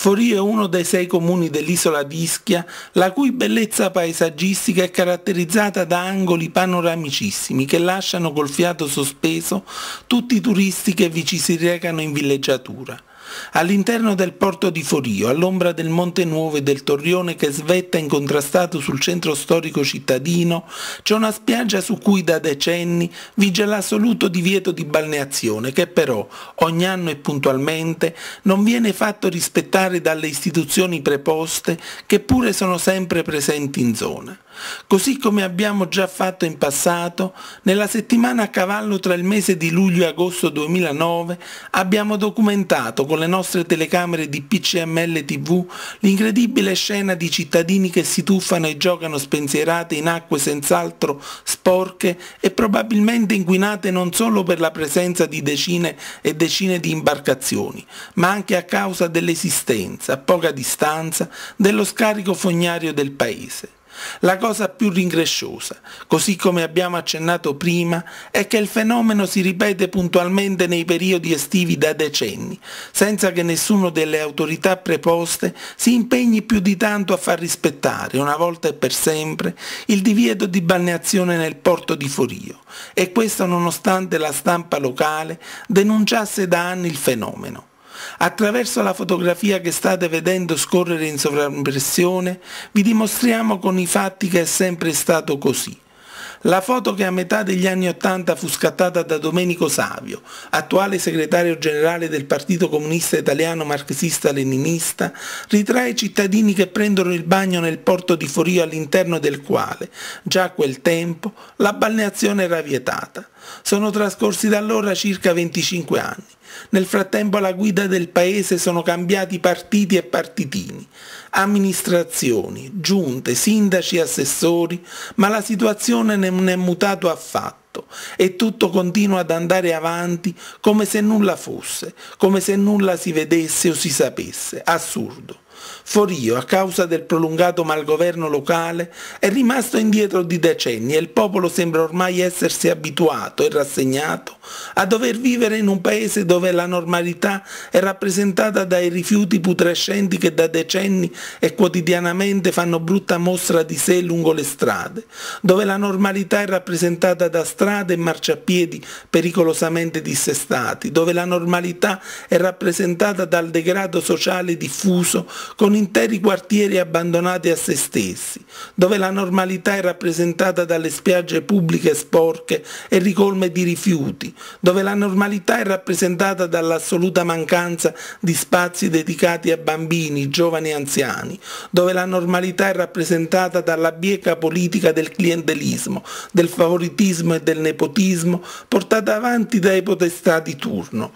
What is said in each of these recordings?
Forio è uno dei sei comuni dell'isola di Ischia, la cui bellezza paesaggistica è caratterizzata da angoli panoramicissimi che lasciano col fiato sospeso tutti i turisti che vi ci si recano in villeggiatura. All'interno del porto di Forio, all'ombra del Monte Nuovo e del Torrione che svetta incontrastato sul centro storico cittadino, c'è una spiaggia su cui da decenni vige l'assoluto divieto di balneazione che però, ogni anno e puntualmente, non viene fatto rispettare dalle istituzioni preposte che pure sono sempre presenti in zona. Così come abbiamo già fatto in passato, nella settimana a cavallo tra il mese di luglio e agosto 2009 abbiamo documentato con le nostre telecamere di PCML TV l'incredibile scena di cittadini che si tuffano e giocano spensierate in acque senz'altro sporche e probabilmente inquinate non solo per la presenza di decine e decine di imbarcazioni, ma anche a causa dell'esistenza, a poca distanza, dello scarico fognario del paese. La cosa più rincresciosa, così come abbiamo accennato prima, è che il fenomeno si ripete puntualmente nei periodi estivi da decenni, senza che nessuno delle autorità preposte si impegni più di tanto a far rispettare, una volta e per sempre, il divieto di balneazione nel porto di Forio, e questo nonostante la stampa locale denunciasse da anni il fenomeno. Attraverso la fotografia che state vedendo scorrere in sovraimpressione vi dimostriamo con i fatti che è sempre stato così. La foto che a metà degli anni Ottanta fu scattata da Domenico Savio, attuale segretario generale del Partito Comunista Italiano Marxista-Leninista, ritrae cittadini che prendono il bagno nel porto di Forio all'interno del quale, già a quel tempo, la balneazione era vietata. Sono trascorsi da allora circa 25 anni. Nel frattempo alla guida del paese sono cambiati partiti e partitini, amministrazioni, giunte, sindaci e assessori, ma la situazione non è mutata affatto e tutto continua ad andare avanti come se nulla fosse, come se nulla si vedesse o si sapesse. Assurdo. Forio, a causa del prolungato malgoverno locale, è rimasto indietro di decenni e il popolo sembra ormai essersi abituato e rassegnato a dover vivere in un paese dove la normalità è rappresentata dai rifiuti putrescenti che da decenni e quotidianamente fanno brutta mostra di sé lungo le strade, dove la normalità è rappresentata da strade e marciapiedi pericolosamente dissestati, dove la normalità è rappresentata dal degrado sociale diffuso con interi quartieri abbandonati a se stessi, dove la normalità è rappresentata dalle spiagge pubbliche sporche e ricolme di rifiuti, dove la normalità è rappresentata dall'assoluta mancanza di spazi dedicati a bambini, giovani e anziani, dove la normalità è rappresentata dalla bieca politica del clientelismo, del favoritismo e del nepotismo portata avanti dai potestà di turno,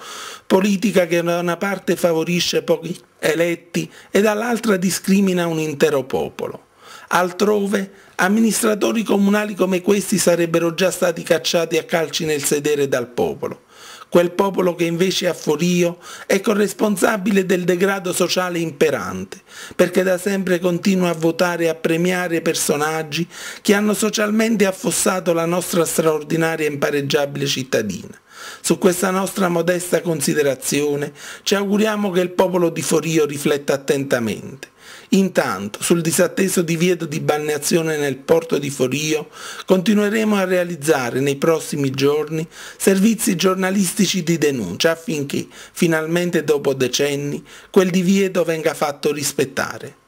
politica che da una parte favorisce pochi eletti e dall'altra discrimina un intero popolo. Altrove, amministratori comunali come questi sarebbero già stati cacciati a calci nel sedere dal popolo. Quel popolo che invece a Forio è corresponsabile del degrado sociale imperante, perché da sempre continua a votare e a premiare personaggi che hanno socialmente affossato la nostra straordinaria e impareggiabile cittadina. Su questa nostra modesta considerazione ci auguriamo che il popolo di Forio rifletta attentamente. Intanto, sul disatteso divieto di balneazione nel porto di Forio, continueremo a realizzare nei prossimi giorni servizi giornalistici di denuncia affinché, finalmente dopo decenni, quel divieto venga fatto rispettare.